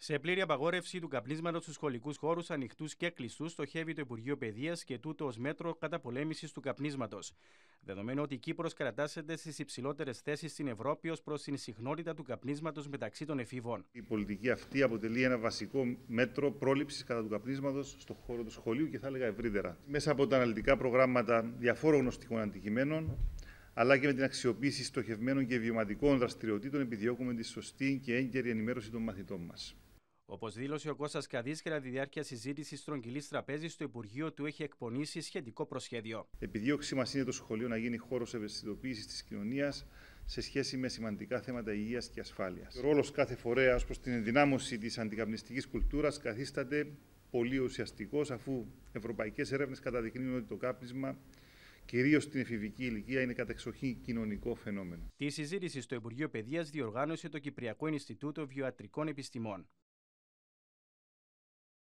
Σε πλήρη απαγόρευση του καπνίσματος στους σχολικούς χώρους ανοιχτούς και κλειστούς, στοχεύει το Υπουργείο Παιδείας και τούτος ω μέτρο καταπολέμησης του καπνίσματος. Δεδομένου ότι η Κύπρος κρατάσσεται στις υψηλότερες θέσεις στην Ευρώπη ως προς την συχνότητα του καπνίσματος μεταξύ των εφήβων. Η πολιτική αυτή αποτελεί ένα βασικό μέτρο πρόληψης κατά του καπνίσματος στον χώρο του σχολείου και θα έλεγα ευρύτερα. Μέσα από τα αναλυτικά προγράμματα διαφόρων γνωστικών αντικειμένων, αλλά και με την αξιοποίηση στοχευμένων και βιωματικών δραστηριοτήτων, επιδιώκουμε τη σωστή και έγκαιρη ενημέρωση των μαθητών μας. Όπως δήλωσε ο Κώστας Καδί, κατά τη διάρκεια συζήτησης στρογγυλής τραπέζης, το Υπουργείο του έχει εκπονήσει σχετικό προσχέδιο. Επιδίωξή μας είναι το σχολείο να γίνει χώρος ευαισθητοποίησης της κοινωνίας σε σχέση με σημαντικά θέματα υγείας και ασφάλειας. Ο ρόλος κάθε φορέα προς την ενδυνάμωση της αντικαπνιστικής κουλτούρας καθίσταται πολύ ουσιαστικός, αφού ευρωπαϊκές έρευνες καταδεικνύουν ότι το κάπνισμα κυρίως στην εφηβική ηλικία, είναι κατεξοχή κοινωνικό φαινόμενο. Τη συζήτηση στο Υπουργείο Παιδείας διοργάνωσε το Κυπριακό Ινστιτούτο Βιοατρικών Επιστημών.